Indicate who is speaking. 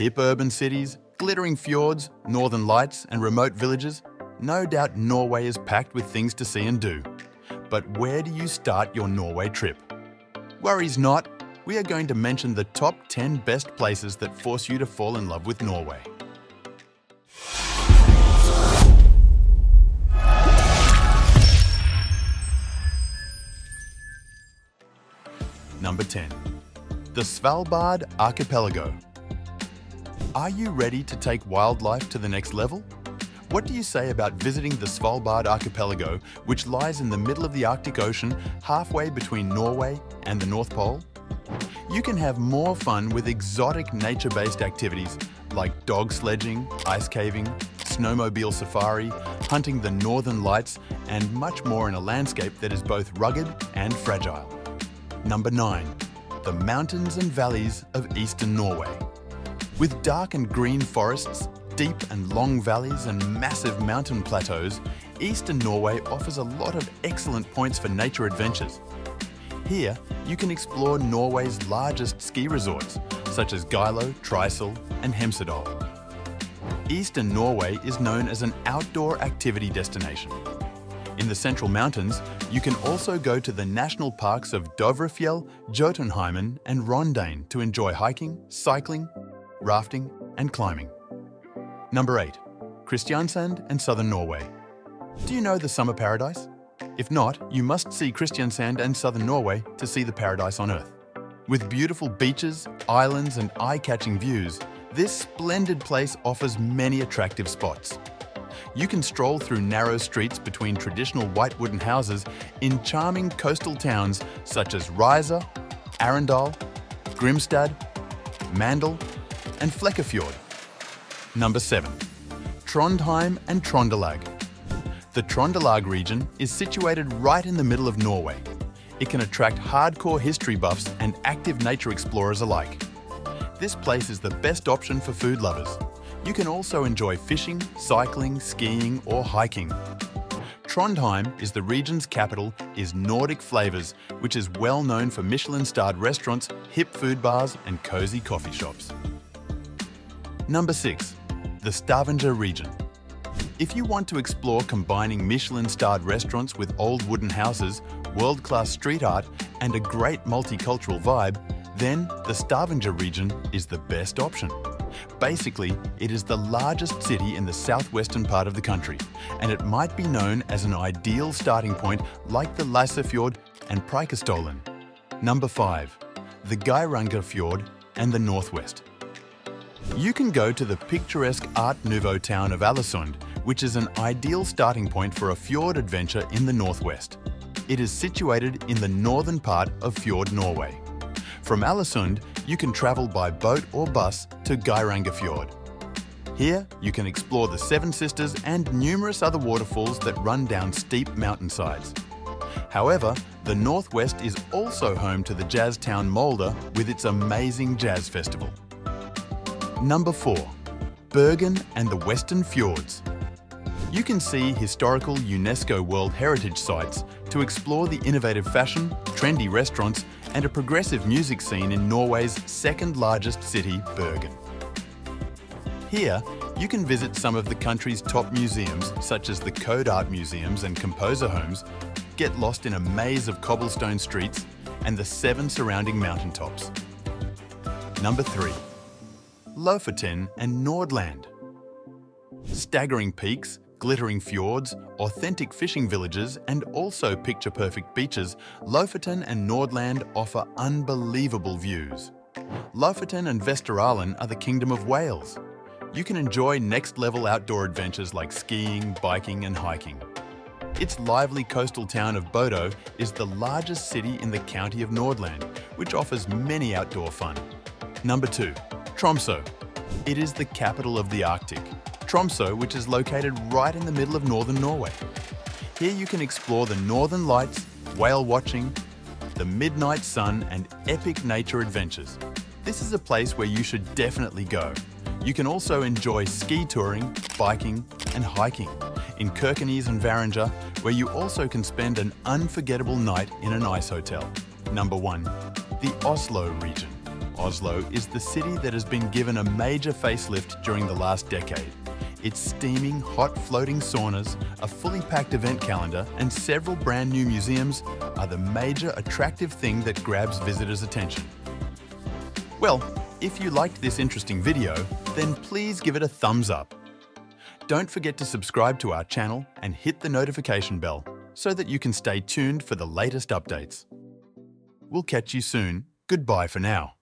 Speaker 1: Hip urban cities, glittering fjords, northern lights and remote villages, no doubt Norway is packed with things to see and do. But where do you start your Norway trip? Worries not, we are going to mention the top 10 best places that force you to fall in love with Norway. Number 10. The Svalbard Archipelago. Are you ready to take wildlife to the next level? What do you say about visiting the Svalbard Archipelago, which lies in the middle of the Arctic Ocean, halfway between Norway and the North Pole? You can have more fun with exotic nature-based activities like dog sledging, ice caving, snowmobile safari, hunting the northern lights, and much more in a landscape that is both rugged and fragile. Number 9. The mountains and valleys of eastern Norway. With dark and green forests, deep and long valleys and massive mountain plateaus, eastern Norway offers a lot of excellent points for nature adventures. Here, you can explore Norway's largest ski resorts, such as Geilo, Trysil and Hemsedal. Eastern Norway is known as an outdoor activity destination. In the central mountains, you can also go to the national parks of Dovrefjell, Jotunheimen and Rondane to enjoy hiking, cycling, rafting and climbing. Number 8. Kristiansand and Southern Norway. Do you know the summer paradise? If not, you must see Kristiansand and Southern Norway to see the paradise on Earth. With beautiful beaches, islands and eye-catching views, this splendid place offers many attractive spots you can stroll through narrow streets between traditional white wooden houses in charming coastal towns such as Risør, Arendal, Grimstad, Mandal and Flekkefjord. Number 7. Trondheim and Trøndelag. The Trøndelag region is situated right in the middle of Norway. It can attract hardcore history buffs and active nature explorers alike. This place is the best option for food lovers, you can also enjoy fishing, cycling, skiing or hiking. Trondheim is the region's capital is Nordic flavours, which is well known for Michelin-starred restaurants, hip food bars and cosy coffee shops. Number 6. The Stavanger region. If you want to explore combining Michelin-starred restaurants with old wooden houses, world-class street art and a great multicultural vibe, then the Stavanger region is the best option. Basically, it is the largest city in the southwestern part of the country, and it might be known as an ideal starting point like the Lysefjord and Preikestolen. Number 5. The Geiranger Fjord and the Northwest. You can go to the picturesque Art Nouveau town of Alesund, which is an ideal starting point for a fjord adventure in the northwest. It is situated in the northern part of Fjord Norway. From Alesund, you can travel by boat or bus to Geirangerfjord. Here, you can explore the Seven Sisters and numerous other waterfalls that run down steep mountainsides. However, the Northwest is also home to the jazz town Molde with its amazing jazz festival. Number 4. Bergen and the Western Fjords. You can see historical UNESCO World Heritage Sites to explore the innovative fashion, trendy restaurants and a progressive music scene in Norway's second largest city, Bergen. Here, you can visit some of the country's top museums, such as the KODE Art Museums and Composer Homes, get lost in a maze of cobblestone streets, and the seven surrounding mountaintops. Number 3. Lofoten and Nordland. Staggering peaks, glittering fjords, authentic fishing villages and also picture-perfect beaches, Lofoten and Nordland offer unbelievable views. Lofoten and Vesterålen are the Kingdom of whales. You can enjoy next-level outdoor adventures like skiing, biking and hiking. Its lively coastal town of Bodø is the largest city in the county of Nordland, which offers many outdoor fun. Number 2. Tromsø. It is the capital of the Arctic Tromsø, which is located right in the middle of northern Norway. Here you can explore the northern lights, whale watching, the midnight sun and epic nature adventures. This is a place where you should definitely go. You can also enjoy ski touring, biking and hiking in Kirkenes and Varanger, where you also can spend an unforgettable night in an ice hotel. Number 1. The Oslo region. Oslo is the city that has been given a major facelift during the last decade. Its steaming, hot floating saunas, a fully packed event calendar and several brand new museums are the major attractive thing that grabs visitors' attention. Well, if you liked this interesting video, then please give it a thumbs up. Don't forget to subscribe to our channel and hit the notification bell so that you can stay tuned for the latest updates. We'll catch you soon. Goodbye for now.